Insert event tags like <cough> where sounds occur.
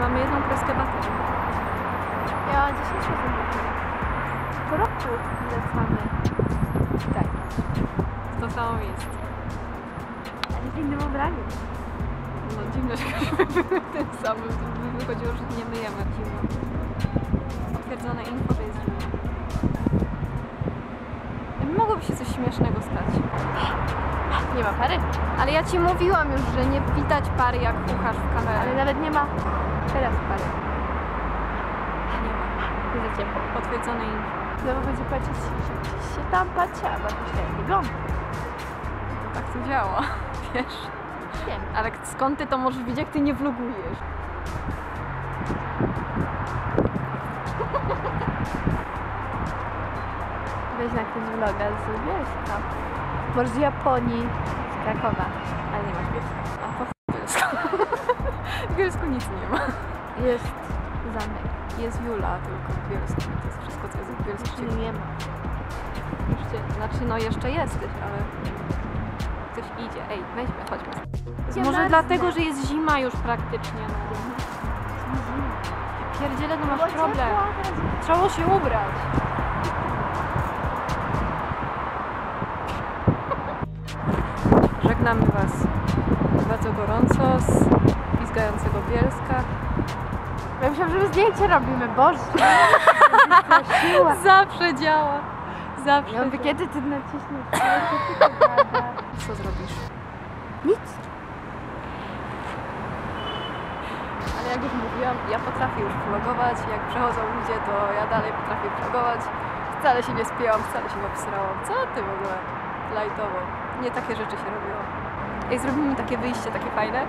Mamy jedną kreskę baterii. Ja 10 razy Po roku wracamy. Tak. To samo miejsce. Ale w innym ubraniu. No dziwne, że były <laughs> tym samym. Wychodziło, że nie myjemy zimą. Potwierdzone info to jest zimno. Mogłoby się coś śmiesznego stać. Nie ma pary, Ale ja ci mówiłam już, że nie widać pary jak puchasz w kamerę. ale nawet nie ma teraz pary. nie ma. Za ciepło. Potwierdzone info. Znowu będzie patrzeć, się tam patrzy, a bardzo źle wygląda. To tak to działa, <laughs> wiesz. Wiem. Ale skąd ty to możesz widzieć, jak ty nie vlogujesz? <laughs> Weź nakręć vloga z Bielska. Może z Japonii, z Krakowa. Ale nie masz Jest zamek. Jest Jula tylko w Bielsku. To jest wszystko, co jest w Bielsku. Nie ma. Jeszcze, znaczy no jeszcze jesteś, ale ktoś idzie. Ej, weźmy, chodźmy. Ja Może dlatego, że jest zima już praktycznie. No. Pierdziele, no masz problem. Trzeba się ubrać. Żegnamy Was bardzo gorąco z pizgającego Bielska. Ja myślałam, że my zdjęcie robimy, Boże. Siła. <laughs> Zawsze działa. Zawsze Ja mówię, działa. kiedy ty naciśniesz? Ty? Co zrobisz? Nic. Ale jak już mówiłam, ja potrafię już vlogować. Jak przechodzą ludzie, to ja dalej potrafię vlogować. Wcale się nie spięłam, wcale się nie obsrałam. Co ty w ogóle? Lajtowo. Nie takie rzeczy się robiło. Ej, zrobimy takie wyjście, takie fajne.